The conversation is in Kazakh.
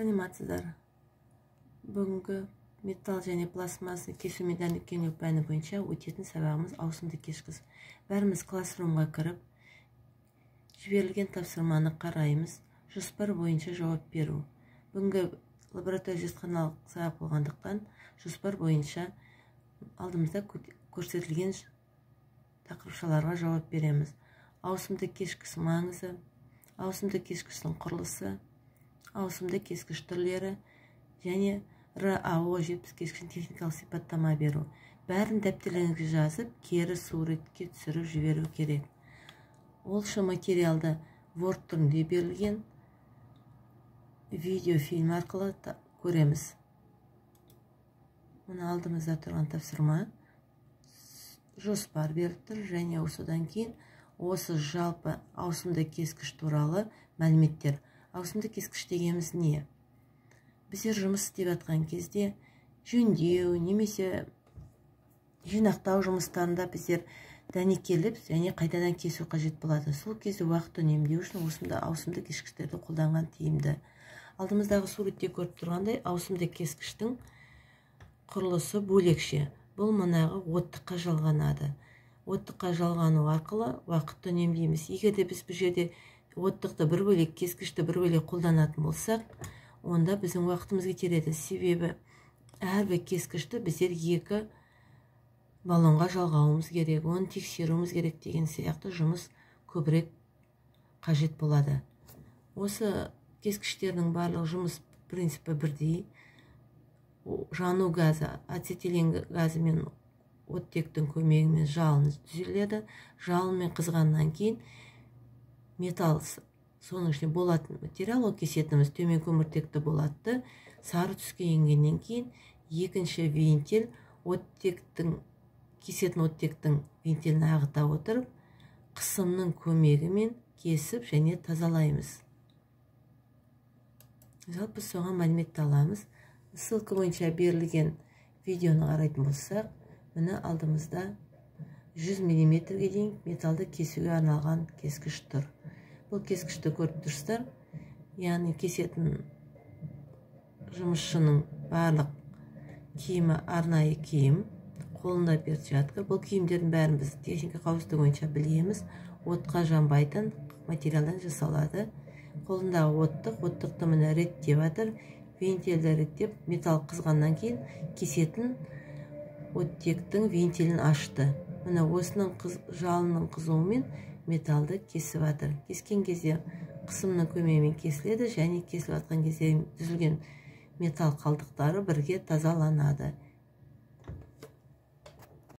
сәлеметсіздер бүгінгі металл және пластмасса кесу дәнекерлеу пәні бойынша өтетін сабағымыз ауысымды кешкіс бәріміз классрумға кіріп жіберілген тапсырманы қараймыз жоспар бойынша жауап беру. Бүгінгі лаборатория зертханалық сабақ болғандықтан жоспар бойынша алдымызда көрсетілген тақырыпшаларға жауап береміз. Ауысымды кешкіс маңызы ауысымды кескіштің құрылысы ауысымды кескіш түрлері және рао жетпіс кескіштің техникалық сипаттама беру. Бәрін дәптерлеріңізге жазып кері суретке түсіріп жіберу керек. Ол үшін материалды word түрінде берілген видеофильм арқылы көреміз. Мына алдымызда тұрған тапсырма жоспар беріп тұр және осыдан кейін осы жалпы ауысымды кескіш туралы мәліметтер. Ауысымды кескіш дегеніміз не? Біздер жұмыс істеп жатқан кезде жөндеу немесе жинақтау жұмыстарында біздер дәнекерлеп және қайтадан кесу қажет болады. Сол кезде уақыт үнемдеу үшін осында ауысымды кескіштерді қолданған тиімді. Алдымыздағы суретте көріп тұрғандай ауысымды кескіштің құрылысы бөлекше. Бұл манағы оттыққа жалғанады. Оттыққа жалғану арқылы уақытты үнемдейміз. Егер де біз бұл жерде оттықты бір бөлек кескішті бір бөлек қолданатын болсақ онда біздің уақытымыз кетер себебі әрбір кескішті біздер екі баллонға жалғауымыз керек оны тексеруіміз керек деген сияқты жұмыс көбірек қажет болады. Осы кескіштердің барлық жұмыс принципі бірдей. Жану газы ацетилен газы мен оттектің көмегімен жалын түзеледі жалынмен қызғаннан кейін металл соның ішінде болатын материал ол кесетініміз төмен көміртекті болады сары түске енгеннен кейін екінші винтель оттектің кесетін оттектің винтелін ағыта отырып қысымның көмегімен кесіп және тазалаймыз. Жалпы соған мәлімет аламыз. Ссылка бойынша берілген видеоны қарайтын болсақ міне алдымызда 100 миллиметрге дейін металлды кесуге арналған кескіш тұр. Бұл кескішті көріп тұрсыздар. Яғни кесетін жұмысшының барлық киімі арнайы киім қолында перчатка. Бұл киімдердің бәрін біз техника қауіпсіздігі бойынша білеміз. Отқа жанбайтын материалдан жасалады. Қолындағы оттық оттықты міне реттеп жатыр вентильді реттеп металл қызғаннан кейін кесетін оттектің вентилін ашты. Міне осының қыз, жалынның қызуымен металлды кесіп жатыр кескен кезде қысымның көмегімен кесіледі және кесіліп жатқан кезде түзілген металл қалдықтары бірге тазаланады.